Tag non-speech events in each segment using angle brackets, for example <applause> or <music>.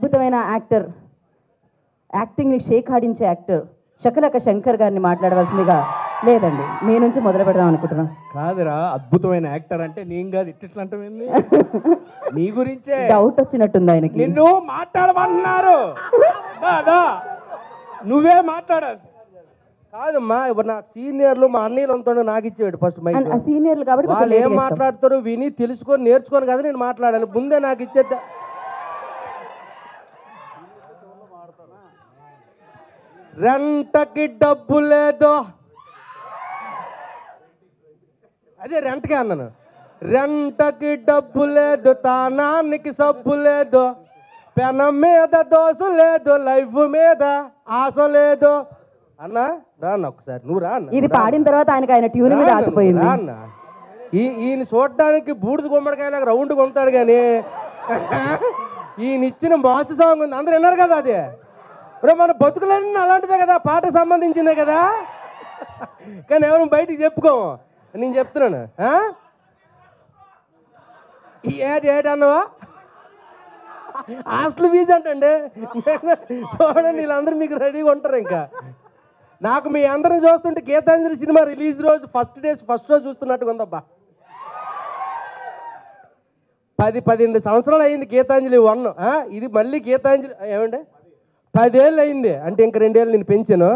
అద్భుతమైన యాక్టర్. యాక్టింగ్ని షేక్ ఆడించే యాక్టర్ శకలక శంకర్ గారిని మాట్లాడవలసిందిగా లేదండి మీ నుంచి మొదలు పెడదాం అనుకుంటున్నాం కాదురా అద్భుతమైన యాక్టర్ అంటే నేను కాదు అంటావేంది <laughs> నీ గురించే. డౌట్ వచ్చినట్టుంది ఆయనకి. నిన్ను మాట్లాడమన్నారు. బాదా నువ్వే మాట్లాడాలి. కాదమ్మా ఇప్పుడు నాకు సీనియర్లు మా అన్నయ్యలు ఉంటాడు నాకు ఇచ్చేవాడు ఫస్ట్ మైక్ ఆ సీనియర్లు కాబట్టి వాళ్ళు ఏం. మాట్లాడతారో విని తెలుసుకొని నేర్చుకొని కదా నేను మాట్లాడాలి. ముందే నాకు ఇచ్చేద్దా రెంటకి డబ్బు లేదు. అదే రెంట్కే అన్నాను. రెంటకి డబ్బు లేదు తానానికి సబ్బు లేదు పెనం మీద దోశ లేదు లైఫ్ మీద ఆశ లేదు. అన్నా రా అన్న ఒకసారి నువ్వు రా అన్న ఇది పాడిన తర్వాత ఆయనకి ఆయన ట్యూన్ మీద రాన్న, ఆసిపోయింది రాన్న. ఈ ఈయన చూడడానికి బూడిద గుమ్మడికాయలాగా రౌండ్ కొంటాడు కానీ <laughs> ఈయన ఇచ్చిన బాస్ సాంగ్ ఉంది అందరు విన్నారు కదా అది. ఇప్పుడు మన బతుకులన్నీ అలాంటిదే కదా పాట సంబంధించిందే కదా. కానీ ఎవరు బయటికి చెప్పుకోము నేను చెప్తున్నాను ఈ ఏటి ఏటి అన్నవా? హాస్టల్ ఫీజు అంటండి. చూడండి వీళ్ళందరూ మీకు రెడీగా ఉంటారు ఇంకా. నాకు మీ అందరం చూస్తుంటే గీతాంజలి సినిమా రిలీజ్ రోజు ఫస్ట్ డేస్ ఫస్ట్ రోజు చూస్తున్నట్టుగా ఉందబ్బా. పది పదిహేను సంవత్సరాలు అయింది గీతాంజలి వన్ ఇది మళ్ళీ గీతాంజలి ఏమండి? పదేళ్ళు అయింది అంటే ఇంక రెండేళ్ళు నేను పెంచాను.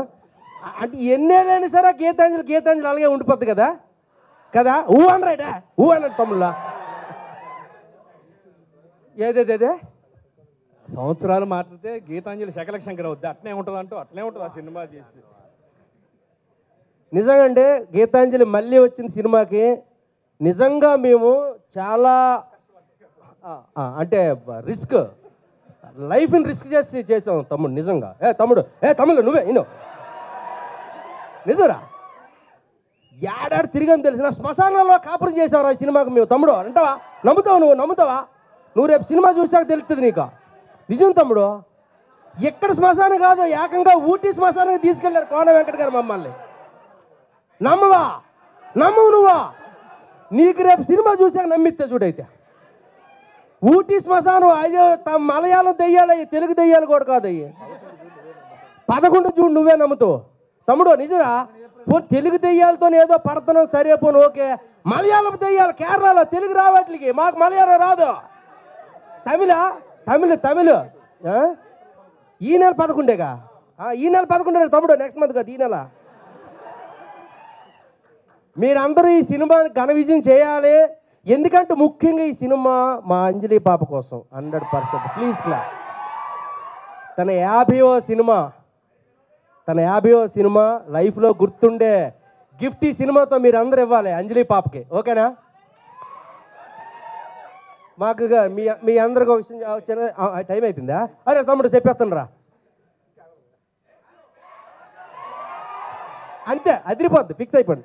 అంటే ఎన్నేళ్ళైనా సరే గీతాంజలి గీతాంజలి అలాగే ఉండిపోద్ది కదా? కదా? ఊ అనరాడా ఊ అన్నాడు తమ్ముళ్ళ. ఏదేదేదే? సంవత్సరాలు మాట్లాడితే గీతాంజలి శకలక శంకర్ అవుద్ది. అట్నే ఉంటుంది అంటూ అట్లే ఉంటుంది ఆ సినిమా చేసి. నిజంగా అంటే గీతాంజలి మళ్ళీ వచ్చిన సినిమాకి నిజంగా మేము చాలా అంటే రిస్క్. లైఫ్ని రిస్క్ చేసి చేసాం తమ్ముడు నిజంగా. ఏ తమ్ముడు ఏ తమ్ముడు నువ్వే ఇను. నిజరా? ఏడాడు తిరిగని తెలిసిన శ్మశానంలో కాపురం చేసావురా ఈ సినిమాకి మేము. తమ్ముడు అంటావా? నమ్ముతావు నువ్వు? నమ్ముతావా? నువ్వు రేపు సినిమా చూసాక తెలుస్తుంది నీకు. నిజం తమ్ముడు ఎక్కడ శ్మశానం కాదు ఏకంగా ఊటీ శ్మశానానికి తీసుకెళ్ళారు కోన వెంకట గారు మమ్మల్ని. నమ్మవా? నమ్మవు నువ్వా. నీకు రేపు సినిమా చూసాక నమ్మిస్తే చూడైతే. ఊటీ శ్మశానం అయ్యో తమ మలయాళం దెయ్యాలు అయ్యి తెలుగు దెయ్యాలు కూడా కాదు అయ్యి పదకొండు చూడు నువ్వే నమ్ముతావు తమ్ముడు నిజరా? పో తెలుగు దెయ్యాలతో ఏదో పడతాను సరే పోను ఓకే. మలయాళం దెయ్యాలు కేరళలో తెలుగు రావట్లకి మాకు మలయాళం రాదు. తమిళ? తమిళ తమిళ. ఈ నెల పదకొండేగా? ఈ నెల పదకొండే తమ్ముడు? నెక్స్ట్ మంత్ కదా ఈ నెల. మీరందరూ ఈ సినిమాని ఘన విజయం చేయాలి. ఎందుకంటే ముఖ్యంగా ఈ సినిమా మా అంజలి పాప కోసం హండ్రెడ్ పర్సెంట్. ప్లీజ్ క్లాస్ తన యాభైవ సినిమా తన యాభైవ సినిమా లైఫ్లో గుర్తుండే గిఫ్ట్ ఈ సినిమాతో మీరు అందరు ఇవ్వాలి అంజలి పాపకి. ఓకేనా? మాకు మీ మీ అందరికి ఒక విషయం టైం అయిపోయిందా? అరే తమ్ముడు చెప్పేస్తాను అంతే అదిరిపోద్ది ఫిక్స్ అయిపోండి